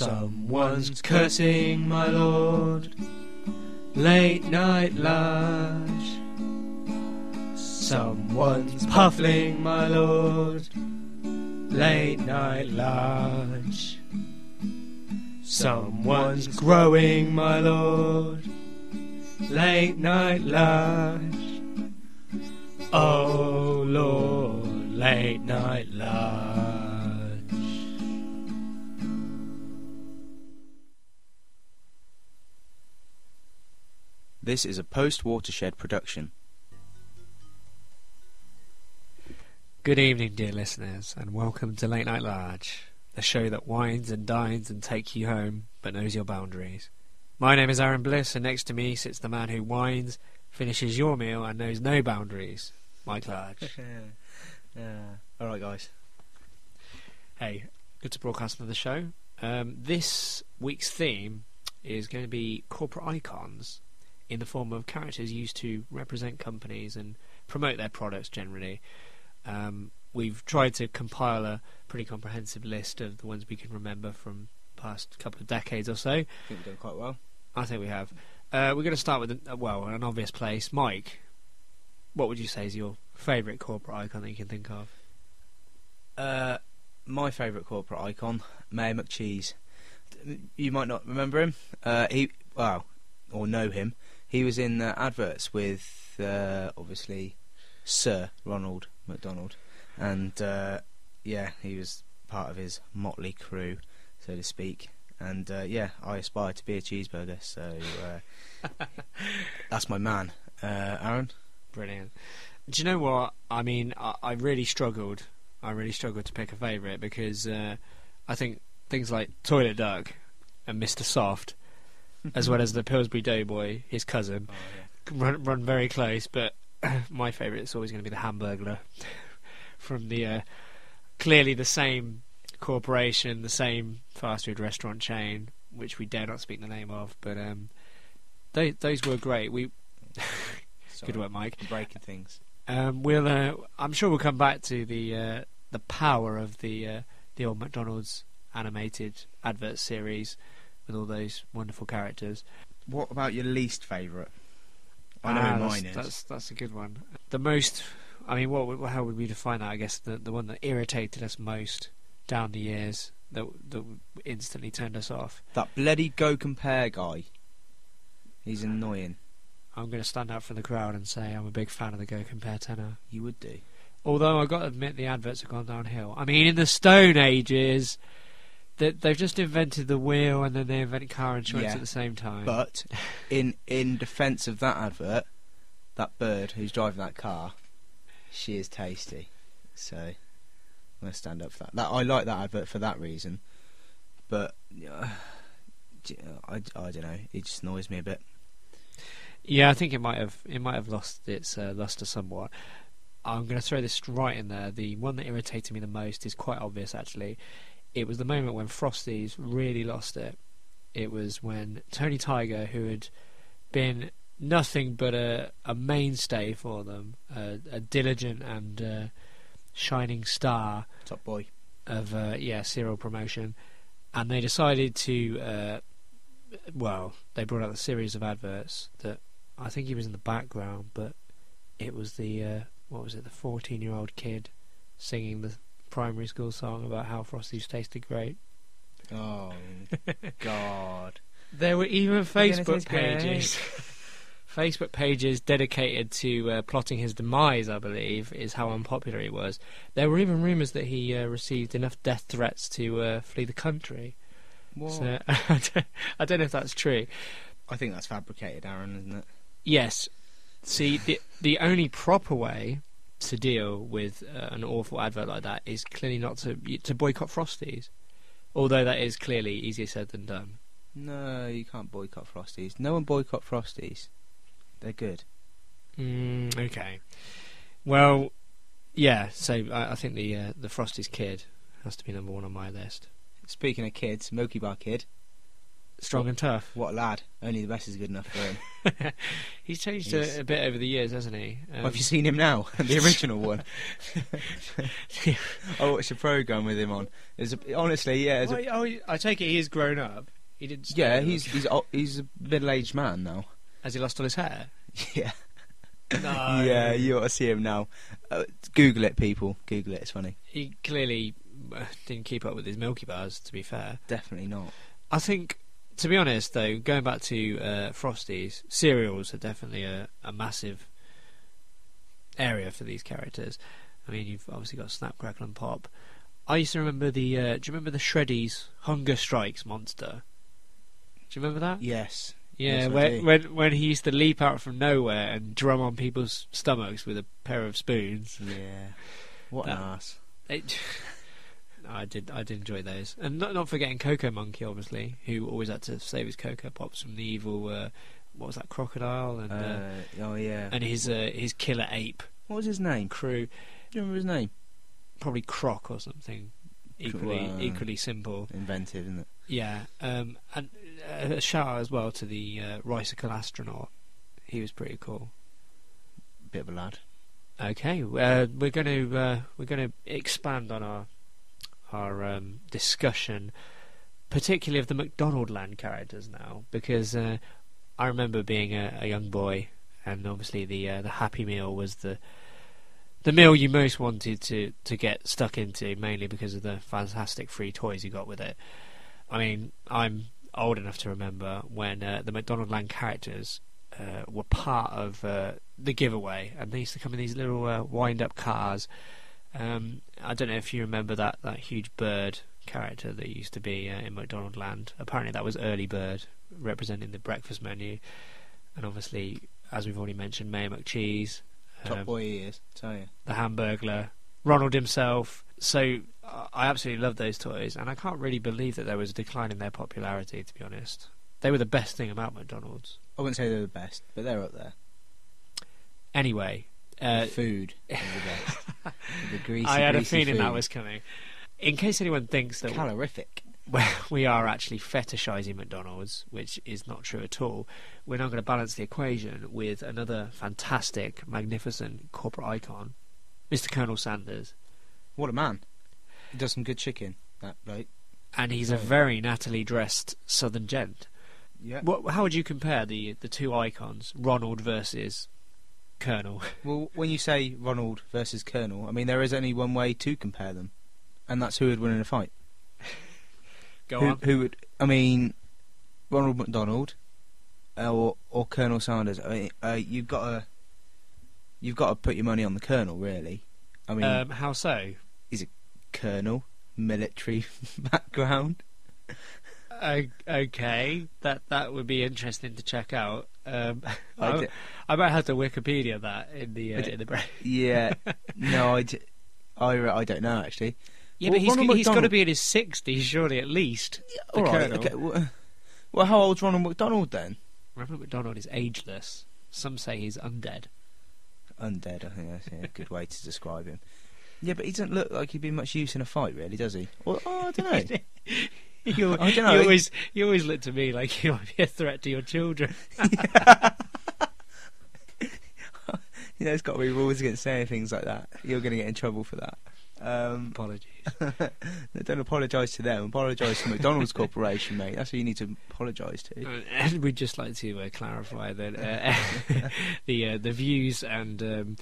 Someone's cursing my lord. Late night lunch. Someone's puffling my lord. Late night lunch. Someone's growing my lord. Late night lunch. Oh lord, late night lunch. This is a post watershed production. Good evening, dear listeners, and welcome to Late Night Large, the show that wines and dines and takes you home, but knows your boundaries. My name is Aaron Bliss, and next to me sits the man who wines, finishes your meal, and knows no boundaries, Mike Large. yeah. All right, guys. hey, good to broadcast another show. Um, this week's theme is going to be corporate icons in the form of characters used to represent companies and promote their products generally. Um, we've tried to compile a pretty comprehensive list of the ones we can remember from past couple of decades or so. I think we've done quite well. I think we have. Uh, we're going to start with, uh, well, an obvious place. Mike, what would you say is your favourite corporate icon that you can think of? Uh, my favourite corporate icon, Mayor McCheese. You might not remember him. Uh, he, well, or know him. He was in uh, adverts with uh, obviously Sir Ronald McDonald, and uh, yeah, he was part of his motley crew, so to speak. And uh, yeah, I aspire to be a cheeseburger, so uh, that's my man, uh, Aaron. Brilliant. Do you know what? I mean, I, I really struggled. I really struggled to pick a favourite because uh, I think things like Toilet Duck and Mr. Soft, as well as the Pillsbury Doughboy, his cousin, Oh, run, run very close. But my favourite is always going to be the Hamburglar from the uh, clearly the same corporation, the same fast food restaurant chain, which we dare not speak the name of. But um, those those were great. We good work, Mike. Breaking things. Um, we'll. Uh, I'm sure we'll come back to the uh, the power of the uh, the old McDonald's animated advert series with all those wonderful characters. What about your least favourite? I know Ah, who that's, mine is. That's that's a good one. The most. I mean, what? would- How would we define that? I guess the the one that irritated us most down the years that that instantly turned us off. That bloody go compare guy. He's annoying. I'm going to stand out from the crowd and say I'm a big fan of the Go Compare tenor. You would do. Although I've got to admit the adverts have gone downhill. I mean, in the Stone Ages, they, they've just invented the wheel and then they invent car insurance Yeah. at the same time. But in in defence of that advert, that bird who's driving that car, she is tasty. So I'm gonna stand up for that. That I like that advert for that reason. But uh, I, I don't know. It just annoys me a bit. yeah, I think it might have it might have lost its uh, luster somewhat. I'm going to throw this right in there. The one that irritated me the most is quite obvious, actually. It was the moment when Frosties really lost it. It was when Tony Tiger, who had been nothing but a, a mainstay for them, a, a diligent and uh, shining star, Top boy. of uh, yeah serial promotion, and they decided to uh, well they brought out a series of adverts that I think he was in the background, but it was the uh, what was it the fourteen year old kid singing the primary school song about how Frosties tasted great. Oh God. There were even Facebook pages. Facebook pages dedicated to uh, plotting his demise, I believe, is how unpopular he was. There were even rumours that he uh, received enough death threats to uh, flee the country. What? So, I, don't, I don't know if that's true. I think that's fabricated, Aaron, isn't it? Yes. See, the the only proper way to deal with uh, an awful advert like that is clearly not to to boycott Frosties. Although that is clearly easier said than done. No, you can't boycott Frosties. No one boycott Frosties. They're good. Mm, okay. Well, yeah. So I, I think the uh, the Frosties kid has to be number one on my list. Speaking of kids, Milky Bar Kid. Strong and tough. What a lad! Only the best is good enough for him. He's changed He's- a, a bit over the years, hasn't he? Um, Have you seen him now? the original one. I watched a program with him on. A, honestly, yeah, it's a, oh, I take it he has grown up. He did. stay yeah. He's he's he's a middle-aged man now. Has he lost all his hair? yeah, No. yeah. You ought to see him now. Uh, Google it, people. Google it. It's funny. He clearly uh, didn't keep up with his Milky Bars. To be fair, Definitely not. I think. To be honest, though, going back to uh, Frosties, cereals are definitely a, a massive area for these characters. I mean, you've obviously got Snap, Crackle, and Pop. I used to remember the. Uh, do you remember the Shreddies Hunger Strikes monster? Do you remember that? Yes. Yeah, Yes, when, when when he used to leap out from nowhere and drum on people's stomachs with a pair of spoons. Yeah. What an ass. It, I did I did enjoy those, and not not forgetting Coco Monkey, obviously, who always had to save his Coco Pops from the evil. Uh, what was that crocodile and uh, Uh, oh yeah. and his uh, his killer ape what was his name? crew? Do you remember his name? Probably Croc or something. Equally Wow. equally simple. Inventive, isn't it? Yeah, um, and uh, a shout out as well to the uh, Ricicles astronaut. He was pretty cool. Bit of a lad. Okay, uh, we're going to uh, we're going to expand on our our um, discussion, particularly of the McDonaldland characters now, because uh, I remember being a, a young boy, and obviously the uh, the Happy Meal was the the meal you most wanted to to get stuck into, mainly because of the fantastic free toys you got with it. I mean, I'm old enough to remember when uh, the McDonaldland characters uh, were part of uh, the giveaway, and they used to come in these little uh, wind-up cars. Um, I don't know if you remember that that huge bird character that used to be uh, in McDonald Land. Apparently, that was Early Bird, representing the breakfast menu, and obviously, as we've already mentioned, Mayor McCheese, Top um, boy he is. Tell you. the Hamburglar, Ronald himself. So I absolutely love those toys, and I can't really believe that there was a decline in their popularity. To be honest, they were the best thing about McDonald's. I wouldn't say they're the best, but they're up there. Anyway, uh, Food the the greasy, I had a feeling that was coming. In case anyone thinks that calorific. we are actually fetishizing McDonald's, which is not true at all, we're now going to balance the equation with another fantastic, magnificent corporate icon, Mr. Colonel Sanders. What a man. He does some good chicken. That bloke. And he's a Oh. very nattily dressed southern gent. Yeah. What, how would you compare the the two icons, Ronald versus Colonel? Well, when you say Ronald versus Colonel, I mean there is only one way to compare them, and that's who would win in a fight. Go who, on. who would? I mean, Ronald McDonald uh, or or Colonel Sanders. I mean, uh, you've got to you've got to put your money on the Colonel, really. I mean, Um, how so? He's a Colonel, military background. Okay, that that would be interesting to check out. Um, I I, d- I might have to Wikipedia that in the uh, d- in the break. Yeah, no, I, d- I, I don't know actually. Yeah, Well, but he's, Ronald he's got to be in his sixties, surely at least. The All right, Colonel. okay. Well, well, how old's Ronald McDonald then? Ronald McDonald is ageless. Some say he's undead. Undead, I think that's yeah, a good way to describe him. Yeah, but he doesn't look like he'd be much use in a fight, really, does he? Or, oh, I don't know. You, know. You always, you always look to me like you might be a threat to your children. you know, it's got to be rules against saying things like that. You're going to get in trouble for that. Um, Apologies. don't apologise to them. Apologise to McDonald's Corporation, mate. That's who you need to apologise to. Uh, and we'd just like to uh, clarify that uh, the uh, the views and um,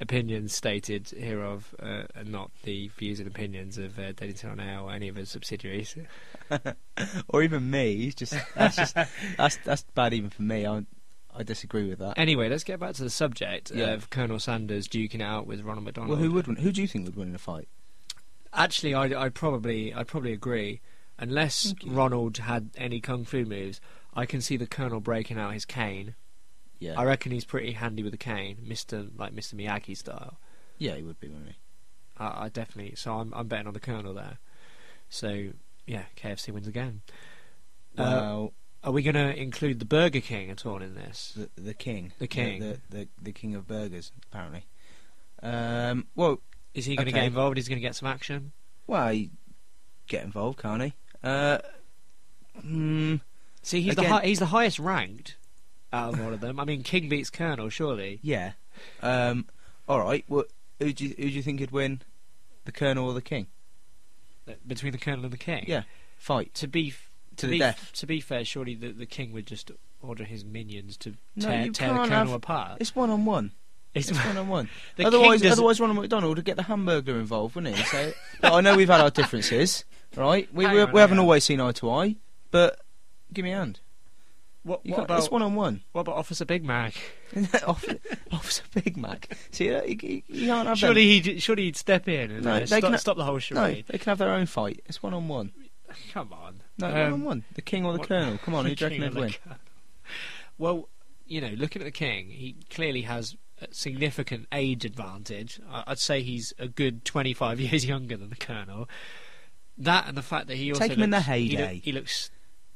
opinions stated hereof uh, are not the views and opinions of uh, Deadington on Air or any of its subsidiaries. or even me. Just that's just that's that's bad even for me. I I disagree with that. Anyway, let's get back to the subject Yeah. of Colonel Sanders duking it out with Ronald McDonald. Well, who would win? Who do you think would win in a fight? Actually, I'd, I'd probably I'd probably agree. Unless Ronald had any kung fu moves, I can see the Colonel breaking out his cane. Yeah, I reckon he's pretty handy with a cane, Mister like Mister Miyagi style. yeah, he would be, wouldn't he? I, I definitely. So I'm I'm betting on the Colonel there. So yeah, KFC wins again. Uh, are we going to include the Burger King at all in this? the the king, The king. the the, the, king of burgers, apparently. Um, well, Is he going to Okay. get involved? He's going to get some action. well, he get involved, can't he? Uh, hmm, See, he's Again- the hi- he's the highest ranked out of all of them. I mean, King beats Colonel, surely. Yeah. Um, all right. Well, who do you, who do you think would win, the Colonel or the King? Between the Colonel and the King. Yeah. Fight To be f- to, to, the be death. to be fair, surely the, the King would just order his minions to No, tear, tear the Colonel have- apart. It's one on one. It's- It's one on one. the Otherwise, otherwise Ronald McDonald would get the Hamburglar involved, wouldn't he? So, I know we've had our differences, right? We we, we haven't always seen eye to eye, but give me a hand. What, what about it's one on one. what about Officer Big Mac? Officer Big Mac. See, uh, you, you, you can't have Surely them. he'd surely he'd step in and No, uh, they stop, can ha- stop the whole No, they can have their own fight. It's one on one. Come on. No, Um, one on one. The king or the what- colonel. Come on, who do you reckon would win? Colonel. Well, you know, looking at the king, he clearly has a significant age advantage. I'd say he's a good 25 years younger than the colonel. That and the fact that he also Take him in looks, their he, look- heyday. he looks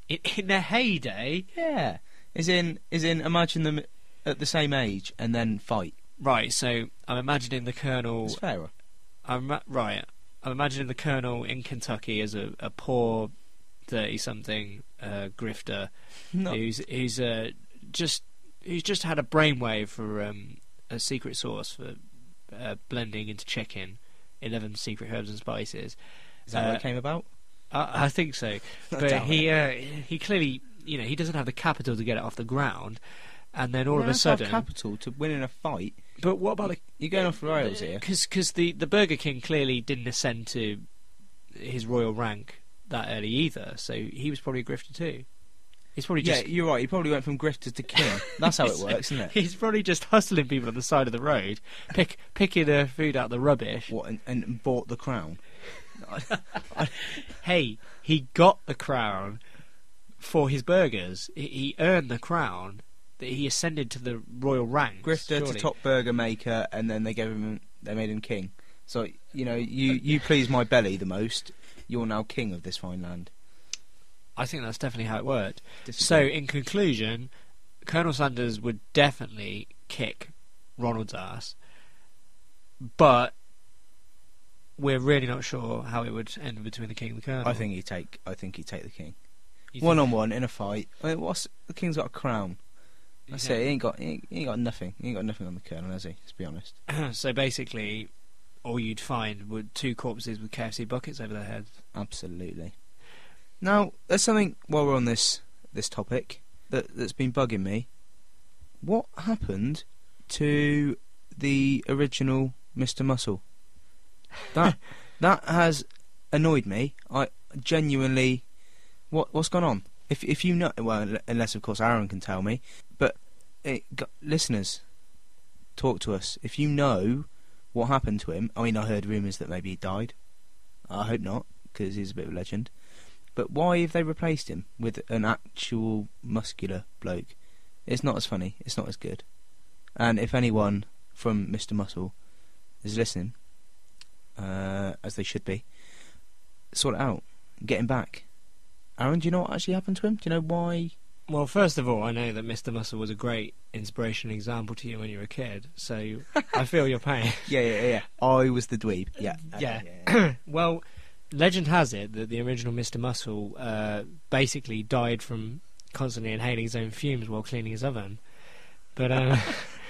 in, in their heyday. Yeah. Is in is in imagine them at the same age and then fight. Right, so I'm imagining the colonel. It's fairer. I'm right. I'm imagining the colonel in Kentucky as a, a poor, thirty-something uh, grifter No. who's who's uh, just who's just had a brainwave for um, a secret sauce for uh, blending into chicken, eleven secret herbs and spices. Is that how uh, it came about? I, I think so, but he uh, he clearly you know he doesn't have the capital to get it off the ground, and then all of a sudden. capital to win in a fight. but what about the You're going off the rails here. because the the Burger King clearly didn't ascend to his royal rank that early either, so he was probably a grifter too. He's probably Yeah, you're right. He probably went from grifter to king. That's how it works, isn't it? he's probably just hustling people on the side of the road, pick picking uh, food out of the rubbish. What and, and bought the crown. Hey, he got the crown for his burgers. He, he earned the crown. That he ascended to the royal rank. Grifter to top burger maker, and then they gave him. They made him king. So you know, you you please my belly the most. You're now king of this fine land. I think that's definitely how it worked. So, in conclusion, Colonel Sanders would definitely kick Ronald's ass, but we're really not sure how it would end between the king and the colonel. I think he take. I think he take the king. You One think- on one in a fight. I mean, what's the king's got a crown? I say. He ain't got. He ain't, he ain't got nothing. He ain't got nothing on the colonel, has he? Let's be honest. so basically, all you'd find would two corpses with KFC buckets over their heads. Absolutely. Now, there's something while we're on this this topic that that's been bugging me. What happened to the original Mr. Muscle? That that has annoyed me. I genuinely, what what's gone on? If if you know, well, unless of course Aaron can tell me, but it, g- listeners, talk to us. If you know what happened to him, I mean, I heard rumours that maybe he died. I hope not, because he's a bit of a legend. But why have they replaced him with an actual muscular bloke? It's not as funny. It's not as good. And if anyone from Mr. Muscle is listening, uh, as they should be, sort it out. Get him back. Aaron, do you know what actually happened to him? Do you know why? Well, first of all, I know that Mr. Muscle was a great inspiration and example to you when you were a kid, so I feel your pain. Yeah, yeah, yeah. I was the dweeb. Yeah. Yeah. okay, well, legend has it that the original Mr. Muscle uh, basically died from constantly inhaling his own fumes while cleaning his oven. But uh,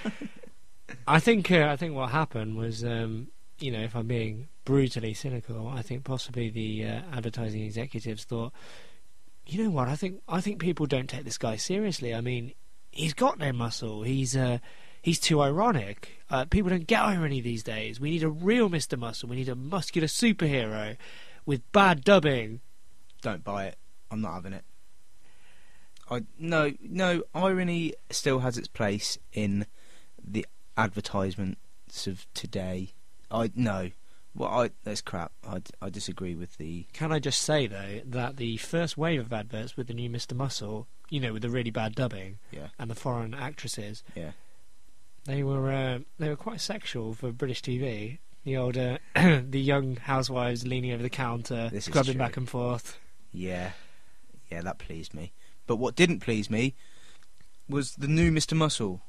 I think uh, I think what happened was, um, you know, if I'm being brutally cynical, I think possibly the uh, advertising executives thought, you know what, I think I think people don't take this guy seriously. I mean, he's got no muscle. He's uh, he's too ironic. Uh, people don't get irony these days. We need a real Mr. Muscle. We need a muscular superhero with bad dubbing. Don't buy it. I'm not having it. I no no irony still has its place in the advertisements of today. I no. Well, I that's crap. I, I disagree with the. Can I just say though that the first wave of adverts with the new Mr. Muscle, you know, with the really bad dubbing Yeah. and the foreign actresses, Yeah. they were uh, they were quite sexual for British TV. The old uh, the young housewives leaning over the counter, This scrubbing back and forth. Yeah, yeah, that pleased me. But what didn't please me was the new Mr. Muscle.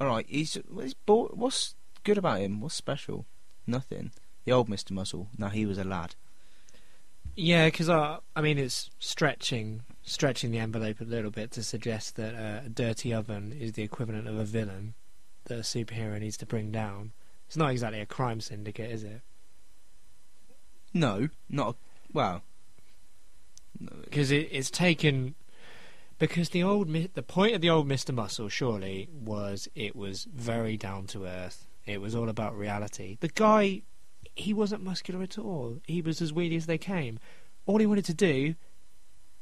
All right, he's, what's good about him? What's special? Nothing. The old Mr. Muscle. Now he was a lad. Yeah, because uh, I mean it's stretching stretching the envelope a little bit to suggest that uh, a dirty oven is the equivalent of a villain that a superhero needs to bring down. It's not exactly a crime syndicate, is it? No, not a, well. Because it, it's taken because the old the point of the old Mister Muscle surely was it was very down to earth. It was all about reality. The guy, he wasn't muscular at all. He was as weedy as they came. All he wanted to do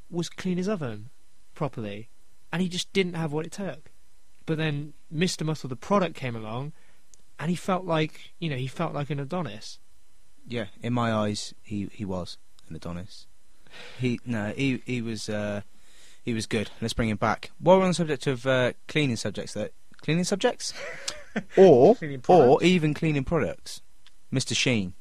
was clean his oven properly, and he just didn't have what it took. But then Mister Muscle, the product, came along, and he felt like you know he felt like an Adonis. Yeah, in my eyes, he he was an Adonis. He no, he he was uh, he was good. Let's bring him back. While we're on the subject of uh, cleaning subjects, though, cleaning subjects, or or even cleaning products, Mr. Sheen.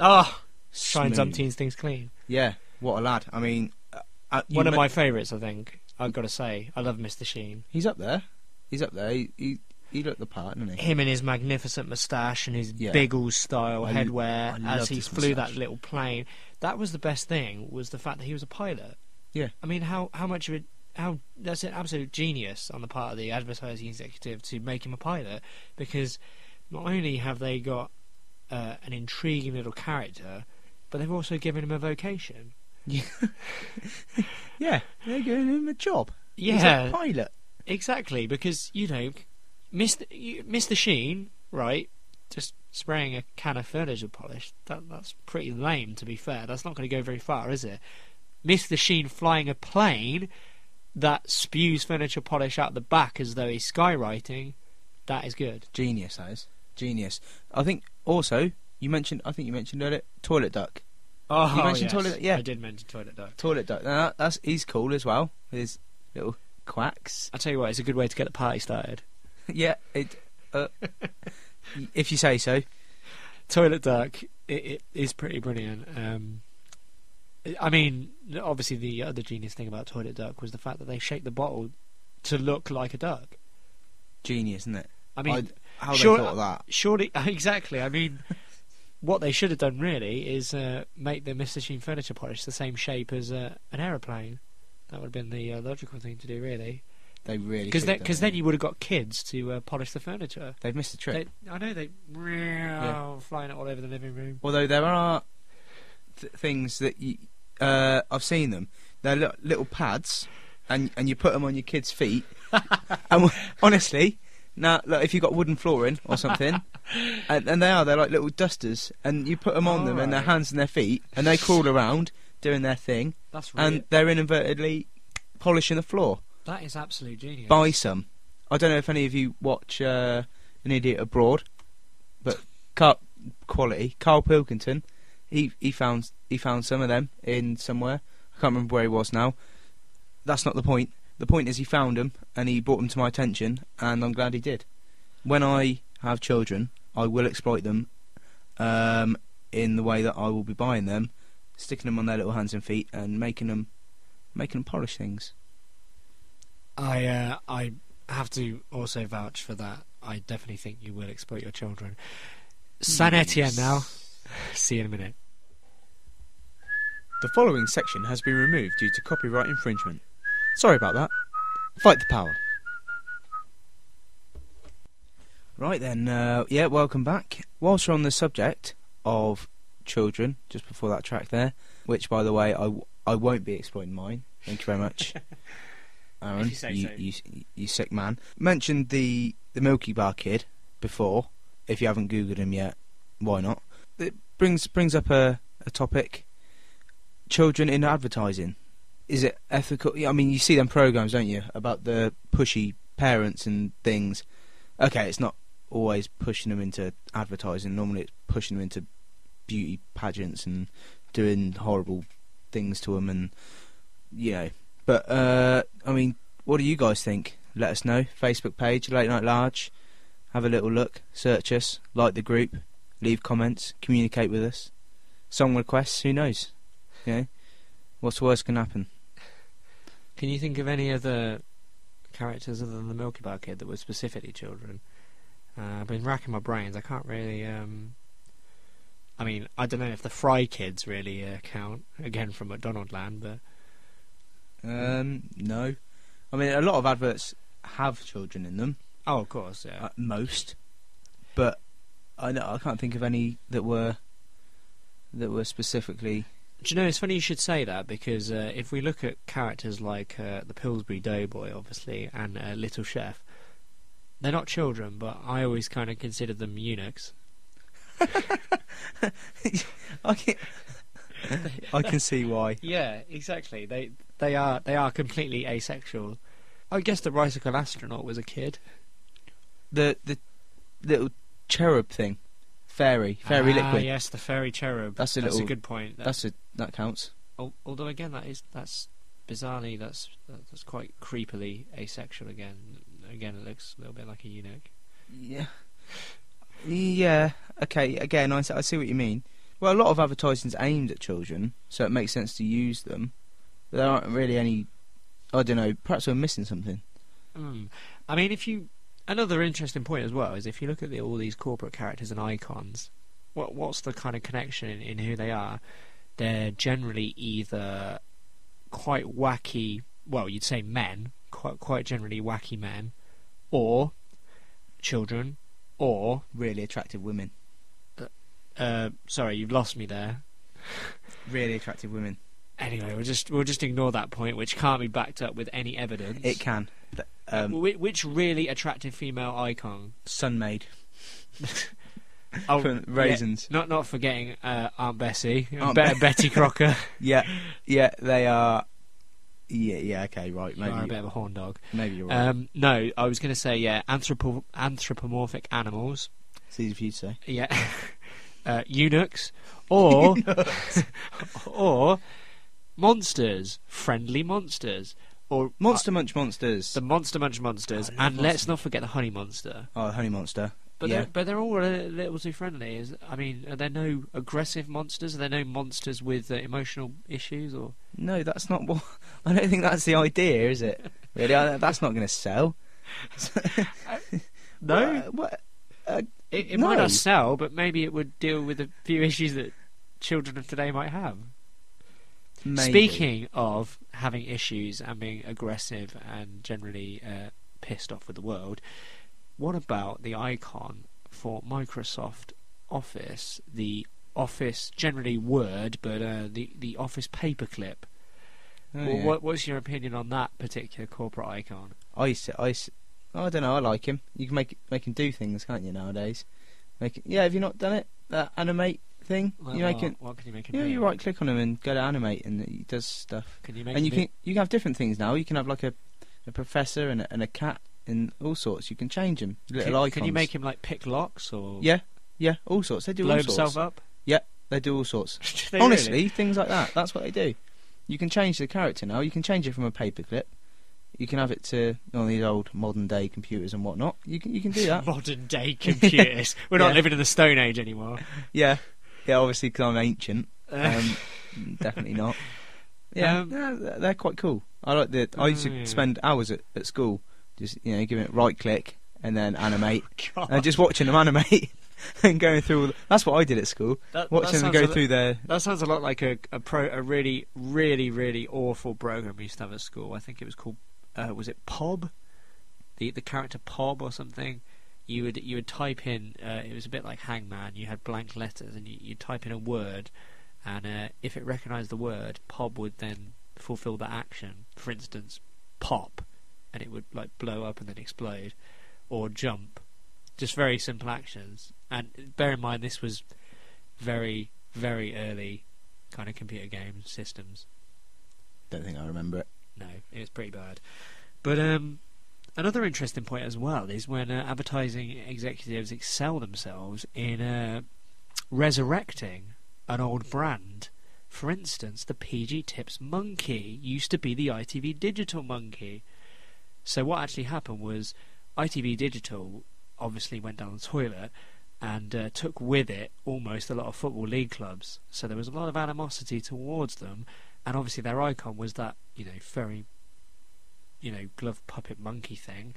Ah, trying Smooth. umpteens things clean. Yeah, what a lad. I mean, uh, uh, One of my favourites, I think. I've got to say, I love Mr. Sheen. He's up there. He's up there. He he, he looked the part, didn't he? Him and his magnificent moustache and his Yeah. Biggles style I headwear I as he flew moustache. that little plane. That was the best thing. Was the fact that he was a pilot. Yeah. I mean, how how much of it? How that's an absolute genius on the part of the advertising executive to make him a pilot because not only have they got uh, an intriguing little character, but they've also given him a vocation. Yeah, they're giving him a job. He's Yeah, a pilot. Exactly, because you know, Mr. you- Mr. Sheen, right? Just spraying a can of furniture polish. That that's pretty lame, to be fair. That's not going to go very far, is it? Mr. Sheen flying a plane that spews furniture polish out the back as though he's skywriting. That is good. Genius, that is. Genius. I think also you mentioned. I think you mentioned earlier toilet duck. Oh, You mentioned yes. toilet- yeah. I did mention toilet duck. Toilet duck. Now, that- that's he's cool as well. His little quacks. I tell you what, it's a good way to get the party started. yeah. It. Uh, if you say so. Toilet Duck it, it is pretty brilliant. Um, I mean, obviously the other genius thing about Toilet Duck was the fact that they shaped the bottle to look like a duck. Genius, isn't it? I mean, how sure- they thought of that? surely exactly. I mean, what they should have done really is uh, make the Mr. Sheen furniture polish the same shape as uh, an aeroplane. That would have been the uh, logical thing to do, really. They really. Because then, cause then you would have got kids to uh, polish the furniture. They've missed a trick. They, I know they flying it all over the living room. Although there are th- things that you, uh, I've seen them. They're li- little pads, and and you put them on your kids' feet. and w- honestly, now look, if you've got wooden flooring or something, and, and they are they're like little dusters, and you put them on them and their hands and their feet, and they crawl around doing their thing, That's really, and they're inadvertently polishing the floor. that is absolute genius. Buy some. I don't know if any of you watch uh, An Idiot Abroad, but Carl, quality. Carl Pilkington, he he found he found some of them in somewhere. I can't remember where he was now. That's not the point. The point is he found them and he brought them to my attention, and I'm glad he did. When I have children, I will exploit them um, in the way that I will be buying them, sticking them on their little hands and feet, and making them making them polish things. I uh, I have to also vouch for that. I definitely think you will exploit your children. Saint Etienne now. See you in a minute. The following section has been removed due to copyright infringement. Sorry about that. Fight the power. Right then, uh, yeah, welcome back. Whilst we're on the subject of children, just before that track there, which by the way, I, w- I won't be exploiting mine. Thank you very much, Aaron. You say so. you, you sick man. Mentioned the the Milky Bar kid before. If you haven't googled him yet, why not? It brings brings up a, a topic: children in advertising. Is it ethical? I mean, you see them programs, don't you, about the pushy parents and things. Okay, it's not always pushing them into advertising. Normally, it's pushing them into beauty pageants and doing horrible things to them, and you know. But uh, I mean, what do you guys think? Let us know. Facebook page, Late Night Large. Have a little look. Search us. Like the group. Leave comments. Communicate with us. Song requests. Who knows? You know, what's worse can happen? Can you think of any other characters other than the Milky Bar Kid that were specifically children? Uh, I've been racking my brains. I can't really. Um, I mean, I don't know if the Fry Kids really uh, count again from McDonald Land, but Um, no. I mean, a lot of adverts have children in them. Oh, of course, yeah. uh, most, but I know, I can't think of any that were that were specifically. Do you know, it's funny you should say that because uh, if we look at characters like uh, the Pillsbury Doughboy, obviously, and uh, Little Chef, they're not children, but I always kind of consider them eunuchs. I can, I can see why. Yeah, exactly. They they are they are completely asexual. I guess the bicycle astronaut was a kid. The the little cherub thing, fairy, fairy ah, liquid. Yes, the fairy cherub. That's a That's little- a good point. That- That's a that counts. although again, that is that's bizarrely that's that's quite creepily asexual. Again, again, it looks a little bit like a eunuch. Yeah. Yeah. Okay. Again, I, I see what you mean. Well, a lot of advertising's aimed at children, so it makes sense to use them. But there aren't really any. I don't know. Perhaps we're missing something. Mm. I mean, if you another interesting point as well is if you look at the, all these corporate characters and icons, what what's the kind of connection in, in who they are? They're generally either quite wacky. Well, you'd say men, quite quite generally wacky men, or children, or Really attractive women. uh, sorry, you've lost me there. Really attractive women. Anyway, we'll just we'll just ignore that point, which can't be backed up with any evidence. It can. Um, Wh- which really attractive female icon? Sunmaid. Oh, From Raisins. Not not forgetting uh, Aunt Bessie, Aunt Be- Be- Betty Crocker. Yeah. Yeah. They are. Yeah. Yeah. Okay. Right. you are a bit of a horn dog. maybe you're right. Um, no, I was going to say yeah, anthropo- anthropomorphic animals. it's easy for you to say. Yeah, uh, eunuchs, or or monsters, friendly monsters, or Monster Munch monsters. uh, the Monster Munch monsters, Oh, I love and let's Monster not forget the Honey Monster. oh, Honey Monster. But yeah. they're but they're all a little too friendly. Is I mean, are there no aggressive monsters? Are there no monsters with uh, emotional issues? Or No, that's not what. I don't think that's the idea, is it? Really, I, that's not going to sell. What? what? Uh, it, it No. might not sell, but maybe it would deal with a few issues that children of today might have. Maybe. Speaking of having issues and being aggressive and generally uh, pissed off with the world, what about the icon for Microsoft Office? The Office, generally Word, but uh, the the Office paperclip. Oh, Well, yeah. what, what's your opinion on that particular corporate icon? I I, I don't know. I like him. You can make make him do things, can't you nowadays? Make yeah. Have you not done it? That animate thing. Like, you make what, it. what can you make it Yeah, you right click on him and go to animate, and he does stuff. Can you make and it you can you can have different things now. You can have like a a professor and a, and a cat and all sorts. You can change them. Little can, icons. can you make him like pick locks or Yeah, yeah, all sorts. They do blow all sorts. himself up? Yeah they do all sorts. Honestly, really? things like that. That's what they do. You can change the character now. You can change it from a paperclip. You can have it to on these old modern day computers and whatnot. You can you can do that. modern day computers. We're not Yeah. living in the Stone Age anymore. yeah, yeah. Obviously, because I'm ancient. Um, definitely not. Yeah, Um, yeah, they're- quite cool. I like the. I used Oh, to yeah. spend hours at, at school just you know giving it right click and then animate God. and just watching them animate and going through. All the, that's what I did at school. that, Watching them go through their. That sounds a lot like a a pro a really really really awful program we used to have at school. I think it was called uh, was it Pob, the the character Pob or something. You would you would type in uh, it was a bit like Hangman. You had blank letters and you you type in a word, and uh, if it recognised the word, Pob would then fulfil the action. For instance, pop, and it would like blow up and then explode, or jump. Just very simple actions. And bear in mind this was very very early kind of computer game systems. Don't think I remember it. No, it was pretty bad. But um, another interesting point as well is when uh, advertising executives excel themselves in uh, resurrecting an old brand. For instance, the PG Tips monkey used to be the ITV Digital monkey. So what actually happened was ITV Digital obviously went down the toilet and uh, took with it almost a lot of football league clubs. So there was a lot of animosity towards them, and obviously their icon was that you know very, you know, glove puppet monkey thing,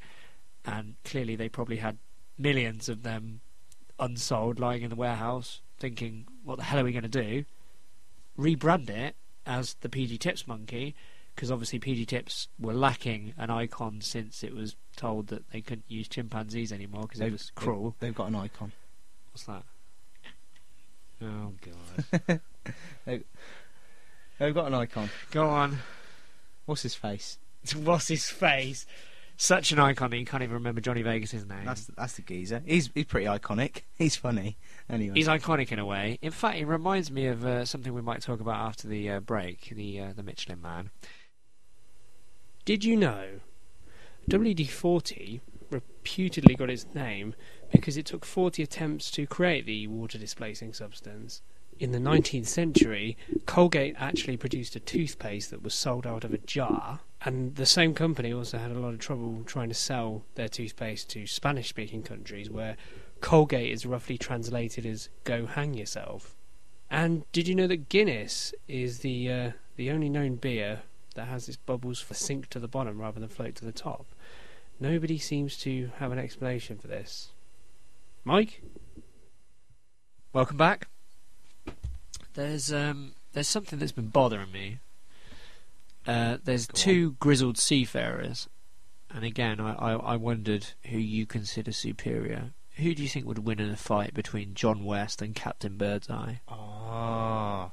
and clearly they probably had millions of them unsold lying in the warehouse, thinking, what the hell are we going to do? Rebrand it as the PG Tips monkey, because obviously PG Tips were lacking an icon since it was told that they couldn't use chimpanzees anymore because it They've- was cruel. They've got an icon. What's that? Oh god. They've got an icon. Go on. What's his face? What's his face? Such an icon that you can't even remember Johnny Vegas' name. That's that's the geezer. He's he's pretty iconic. He's funny. Anyway, He's iconic in a way. In fact, he reminds me of uh, something we might talk about after the uh, break. The uh, the Michelin Man. Did you know WD 40 reputedly got its name because it took 40 attempts to create the water displacing substance? In the 19th century, Colgate actually produced a toothpaste that was sold out of a jar, and the same company also had a lot of trouble trying to sell their toothpaste to Spanish speaking countries where Colgate is roughly translated as go hang yourself. And did you know that Guinness is the uh, the only known beer that has its bubbles sink to the bottom rather than float to the top? Nobody seems to have an explanation for this. Mike? Welcome back. There's um there's something that's been bothering me. Uh, there's Go two grizzled seafarers, and again, I, I I wondered who you consider superior. Who do you think would win in a fight between John West and Captain Birdseye? Oh,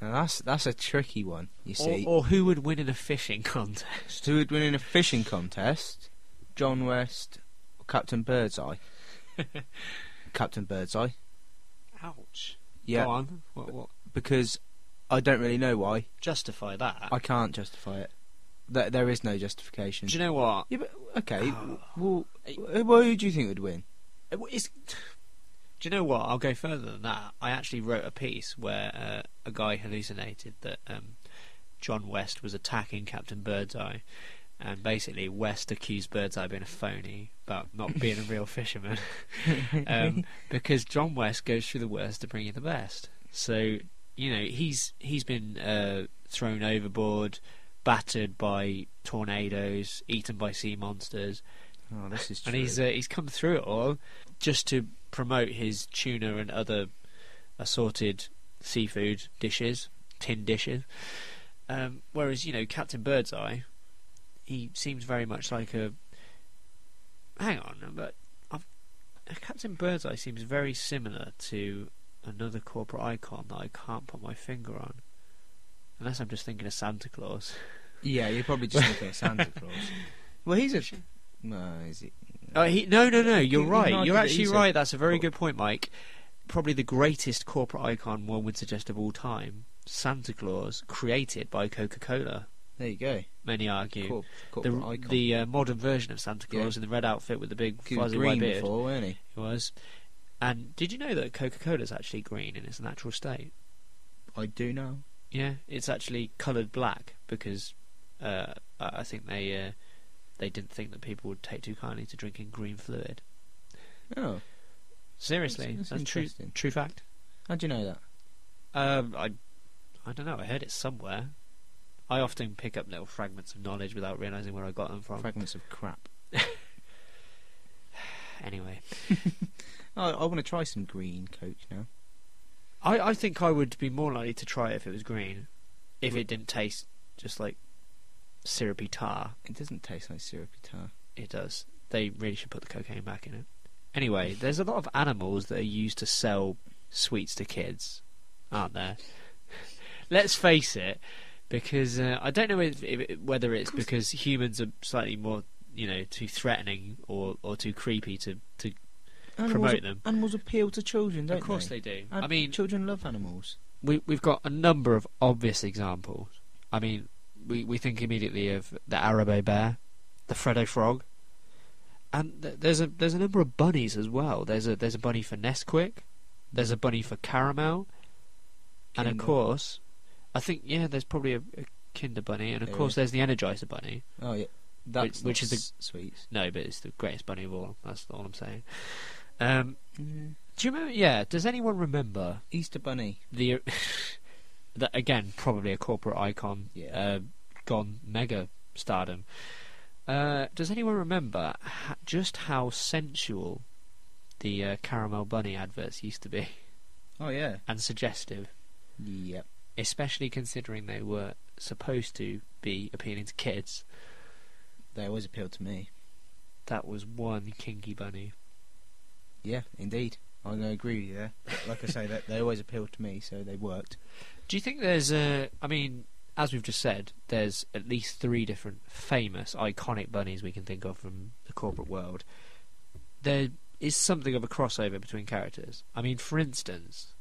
now that's that's a tricky one. You Or, see, or who would win in a fishing contest? who would win in a fishing contest? John West or Captain Birdseye? Captain Birdseye. Ouch. Yeah, Go on. What, what? because I don't really know why. Justify that. I can't justify it. There, there is no justification. do you know what? Yeah, but okay. well, well, who do you think would win? It's, do you know what? I'll go further than that. I actually wrote a piece where uh, a guy hallucinated that um, John West was attacking Captain Birdseye, and basically West accused Birdseye of being a phony about not being a real fisherman, um, because John West goes through the worst to bring you the best. So you know he's he's been uh, thrown overboard, battered by tornadoes, eaten by sea monsters Oh, this is true. and he's uh, he's come through it all just to promote his tuna and other assorted seafood dishes, tin dishes. Um, whereas you know Captain Birdseye, he seems very much like a. Hang on, but I've, Captain Birdseye seems very similar to another corporate icon that I can't put my finger on, unless I'm just thinking of Santa Claus. yeah, you're probably just thinking at Santa Claus. Well, he's a. No, is he? Oh, he, no, no, no. You're You- you right. You're actually right. That's a very good point, Mike. Probably the greatest corporate icon one would suggest of all time, Santa Claus, created by Coca-Cola. There you go. Many argue Corp- the the uh, modern version of Santa Yeah. Claus in the red outfit with the big fuzzy white beard. before, weren't he? He was. And did you know that Coca-Cola is actually green in its natural state? I do know. Yeah, it's actually coloured black because uh, I think they uh, they didn't think that people would take too kindly to drinking green fluid. Oh, Seriously, That's- that's, that's true. interesting. True fact. How do you know that? Um, I, I don't know. I heard it somewhere. I often pick up little fragments of knowledge without realizing where I got them from. Fragments of crap. Anyway, I, I want to try some green Coke now. I, I think I would be more likely to try it if it was green, if it didn't taste just like syrupy tar. It doesn't taste like syrupy tar. It does. They really should put the cocaine back in it. Anyway, there's a lot of animals that are used to sell sweets to kids, aren't there? Let's face it, because uh, I don't know if, if, whether it's because humans are slightly more, you know, too threatening or, or too creepy to, to promote them. Animals appeal to children, don't they? of course they do. And I mean, children love animals. we, we've got a number of obvious examples. I mean, we, we think immediately of the Haribo bear, the Freddo frog, and th- there's a there's a number of bunnies as well. There's a there's a bunny for Nesquik, there's a bunny for Caramel, and of course, I think yeah, there's probably a, a Kinder bunny, and of Yeah. course there's the Energizer bunny. Oh yeah, that's which not is the- s- sweets. No, but it's the greatest bunny of all. That's all I'm saying. Um, Mm. do you remember? Yeah. Does anyone remember Easter Bunny. the that again probably a corporate icon Yeah. uh, gone mega stardom uh, does anyone remember ha- just how sensual the uh, caramel bunny adverts used to be Oh yeah. and suggestive Yep. especially considering they were supposed to be appealing to kids. They always appealed to me. That was one kinky bunny. Yeah, indeed. I'm going to agree with you there. Like I say, that they always appealed to me, so they worked. Do you think there's a? I mean, as we've just said, there's at least three different famous, iconic bunnies we can think of from the corporate world. There is something of a crossover between characters. I mean, for instance,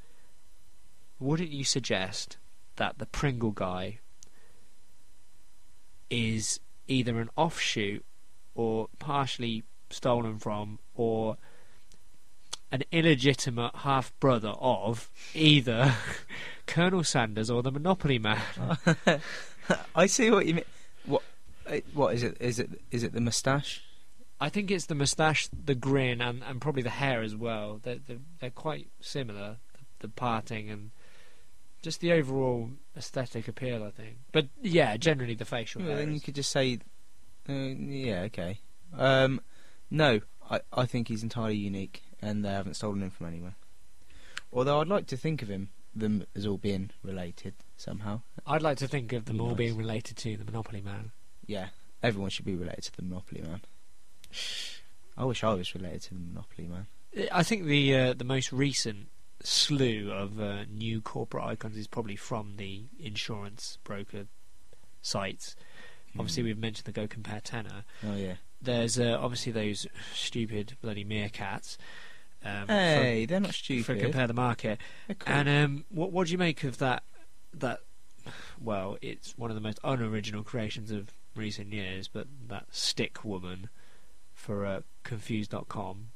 wouldn't you suggest that the Pringle guy is either an offshoot or partially stolen from or an illegitimate half brother of either Colonel Sanders or the Monopoly Man? I see what you mean. What? uh, What is it? Is it? Is it the moustache? I think it's the moustache, the grin, and, and probably the hair as well. They're, they're, they're quite similar, the, the parting and just the overall aesthetic appeal, I think. But yeah, generally the facial Well, hair. then you could just say, uh, yeah, okay. Um, no, I I think he's entirely unique, and they haven't stolen him from anywhere. Although I'd like to think of him them as all being related somehow. I'd like to think of them all nice. being related to the Monopoly Man. Yeah, everyone should be related to the Monopoly Man. I wish I was related to the Monopoly Man. I think the uh, the most recent slew of uh, new corporate icons is probably from the insurance broker sites. Obviously, Hmm. we've mentioned the Go Compare Tenor. Oh yeah. There's uh, obviously those stupid bloody meerkats. Um, Hey, they're not stupid. for compare the market. Cool. And um, what what do you make of that? That well, it's one of the most unoriginal creations of recent years, but that stick woman for uh, Confused.com.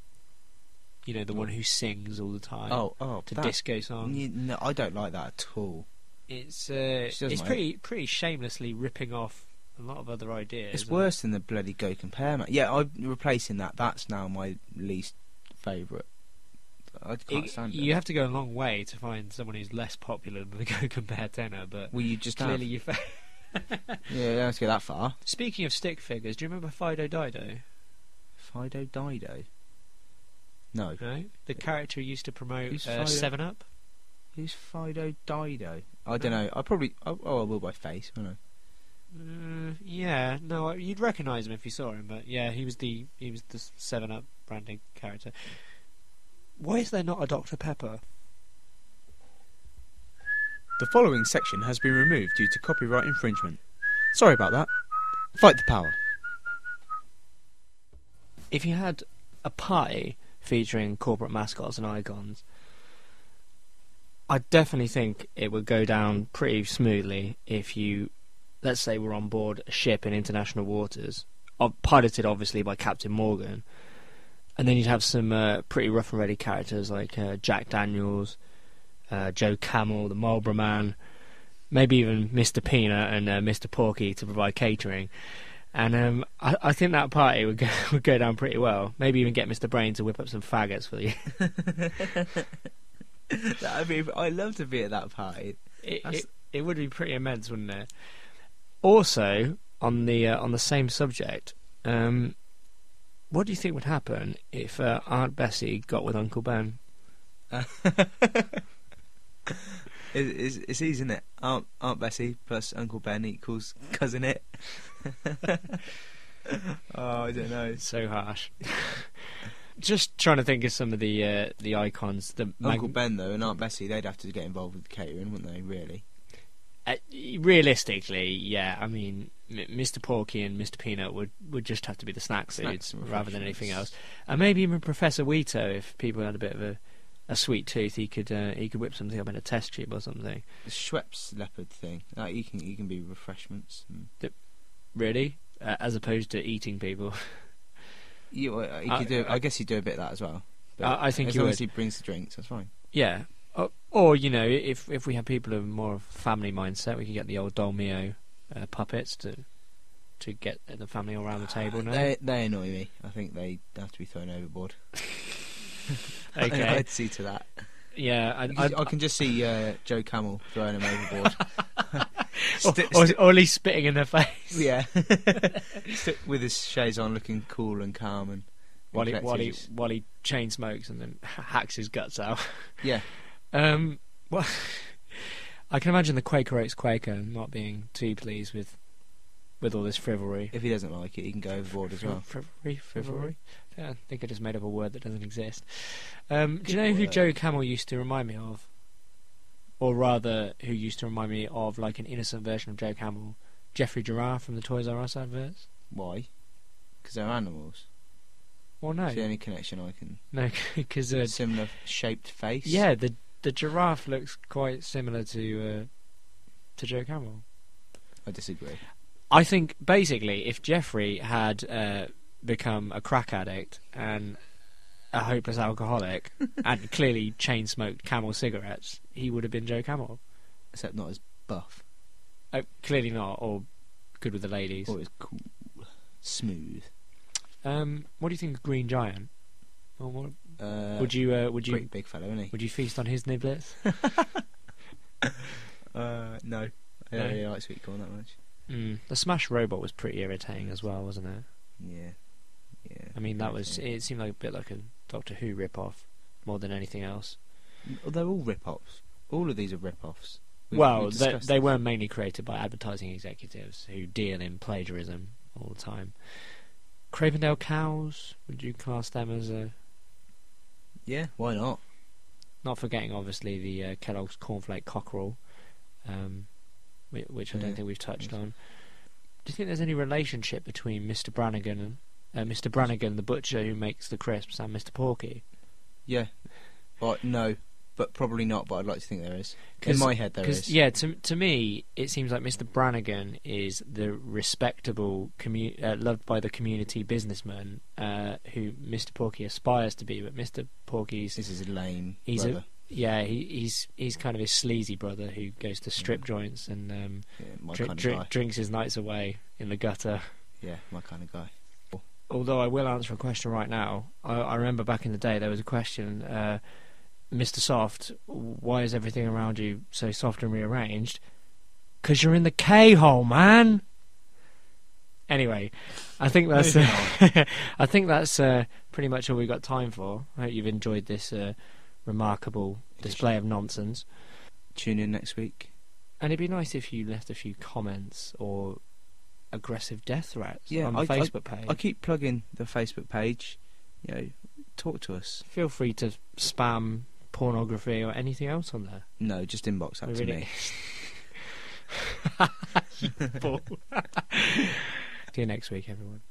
You know, the one who sings all the time oh, oh, to that- disco songs. you- no, I don't like that at all. It's uh, it's like- pretty pretty shamelessly ripping off a lot of other ideas. It's isn't it? worse than the bloody Go Compare man. Yeah, I'm replacing that. That's now my least favourite. I can't It- stand you have to go a long way to find someone who's less popular than the Go Compare tenor, but Well, you just clearly have. you. Fa- Yeah, don't have to go that far. Speaking of stick figures, do you remember Fido Dido? Fido Dido. No. No, the character who used to promote uh, Seven Up. Who's Fido Dido? I don't know. I probably. Oh, oh I will by face. I know. Uh, yeah, no, you'd recognise him if you saw him, but yeah, he was the he was the Seven Up branding character. Why is there not a Dr Pepper? The following section has been removed due to copyright infringement. Sorry about that. Fight the power. If you had a party featuring corporate mascots and icons, I definitely think it would go down pretty smoothly if you, let's say, were on board a ship in international waters, uh, piloted obviously by Captain Morgan, and then you'd have some uh, pretty rough and ready characters like uh, Jack Daniels, uh, Joe Camel, the Marlboro Man, maybe even Mr. Peanut and uh, Mr. Porky to provide catering. And um, I, I think that party would go, would go down pretty well. Maybe even get Mr. Brain to whip up some faggots for you. That'd be. I'd love to be at that party. It, it, it would be pretty immense, wouldn't it? Also, on the uh, on the same subject, um, what do you think would happen if uh, Aunt Bessie got with Uncle Ben? It's, it's, it's easy, isn't it? Aunt, Aunt Bessie plus Uncle Ben equals cousin it. oh, I don't know. So harsh. Just trying to think of some of the uh, the icons. The Uncle mag- Ben though and Aunt Bessie, they'd have to get involved with catering, wouldn't they? Really? Uh, realistically, yeah. I mean, Mr. Porky and Mr. Peanut would, would just have to be the snack Snacks foods rather than anything else. And maybe even Professor Weeto, if people had a bit of a, a sweet tooth, he could uh, he could whip something up in a test tube or something. The Schweppes leopard thing. Like, you can you can be refreshments. And Really, uh, as opposed to eating people. you, uh, you I- could do. I- guess he'd do a bit of that as well. But I- I think as long would. as he brings the drinks, that's fine. yeah. Or, or you know, if if we have people of more of family mindset, we could get the old Dolmio uh, puppets to to get the family all around the table. No, They they annoy me. I think they have to be thrown overboard. okay, I'd see to that. yeah, I, I, I can just see uh, Joe Camel throwing him overboard. Sti- or, sti- or at least spitting in their face. yeah, with his shades on, looking cool and calm and. while he, while he while he chain smokes and then hacks his guts out. Yeah. Um. Well, I can imagine the Quaker Oats Quaker not being too pleased with with all this frivolry. If he doesn't like it, he can go overboard as well. Frivolry, frivolry. Yeah, I think I just made up a word that doesn't exist. Um, do you know who. Joe Camel used to remind me of? Or rather, who used to remind me of like an innocent version of Joe Camel? Geoffrey Giraffe from the Toys R Us adverts? Why? Because they're animals. Well, no. It's the only connection I can. No, because uh, Similar shaped face. yeah, the the giraffe looks quite similar to uh, to Joe Camel. I disagree. I think basically, if Geoffrey had uh, become a crack addict and a hopeless alcoholic and clearly chain smoked Camel cigarettes, he would have been Joe Camel. Except not as buff. Uh, clearly not, or good with the ladies. Or as cool. Smooth. Um, what do you think of Green Giant? Or what, Uh, would you uh, would you Pretty big fellow, isn't he? would you feast on his niblets? Uh, no. I don't really like sweet corn that much. Mm, the Smash Robot was pretty irritating as well, wasn't it? Yeah. Yeah. I mean, that was it. Seemed like a bit like a Doctor Who rip-off more than anything else. Well, they're all rip-offs. All of these are rip-offs. We- well, we they, discussed they this. were mainly created by advertising executives who deal in plagiarism all the time. Cravendale cows, would you class them as a. Yeah, why not? Not forgetting, obviously, the uh, Kellogg's Cornflake Cockerel, um, which I don't Yeah. think we've touched on. Do you think there's any relationship between Mr. Brannigan and uh, Mr. Brannigan, the butcher who makes the crisps, and Mr. Porky? Yeah. Well, no, but probably not. But I'd like to think there is. In my head, there is. Yeah, to to me, it seems like Mr. Brannigan is the respectable, commu- uh, loved by the community businessman uh, who Mr. Porky aspires to be. But Mr. Porky's This is a lame He's a- yeah, he, he's he's kind of his sleazy brother who goes to strip Yeah. joints and um, Yeah, kind of drinks his nights away in the gutter. Yeah, my kind of guy. Although I will answer a question right now. I, I remember back in the day there was a question, uh, Mr. Soft, why is everything around you so soft and rearranged? Because you're in the K hole, man. Anyway, I think that's uh, I think that's uh, pretty much all we've got time for. I hope you've enjoyed this uh, remarkable display of nonsense. Tune in next week. And it'd be nice if you left a few comments or aggressive death threats Yeah, on the I- I- Facebook page. I keep plugging the Facebook page. You know, talk to us. Feel free to spam pornography or anything else on there. No, just inbox that We to really- me. See you next week, everyone.